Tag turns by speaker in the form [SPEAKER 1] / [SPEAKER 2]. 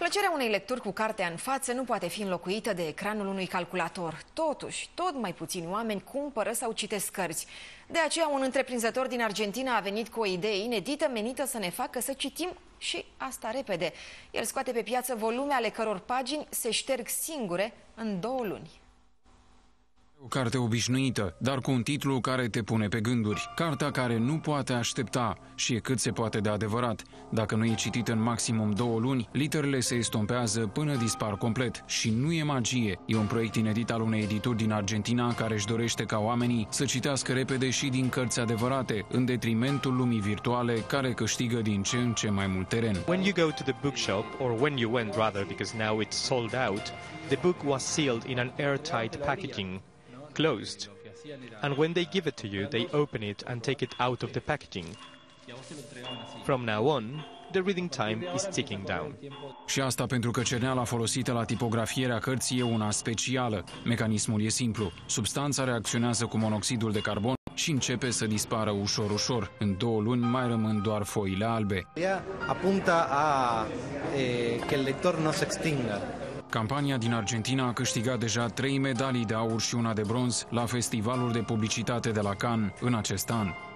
[SPEAKER 1] Plăcerea unei lecturi cu cartea în față nu poate fi înlocuită de ecranul unui calculator. Totuși, tot mai puțini oameni cumpără sau citesc cărți. De aceea, un întreprinzător din Argentina a venit cu o idee inedită menită să ne facă să citim și asta repede. El scoate pe piață volume ale căror pagini se șterg singure în două luni.
[SPEAKER 2] O carte obișnuită, dar cu un titlu care te pune pe gânduri. Cartea care nu poate aștepta și e cât se poate de adevărat. Dacă nu e citit în maximum două luni, literele se estompează până dispar complet. Și nu e magie. E un proiect inedit al unei edituri din Argentina care își dorește ca oamenii să citească repede și din cărți adevărate, în detrimentul lumii virtuale care câștigă din ce în ce mai mult teren.
[SPEAKER 3] When you go to the bookshop, or when you went rather, because now it's sold out, the book was sealed in an airtight packaging closed. And when they give it to you, they open it and take it out of the packaging. From now on, the reading time is ticking down.
[SPEAKER 2] Și asta pentru că cerneala folosită la tipografierea cărții e una specială. Mecanismul e simplu. Substanța reacționează cu monoxidul de carbon și începe să dispară ușor, ușor. În două luni mai rămân doar foile albe.
[SPEAKER 4] Ea apunta a eh, que el lector no se extinga.
[SPEAKER 2] Campania din Argentina a câștigat deja trei medalii de aur și una de bronz la festivalul de publicitate de la Cannes în acest an.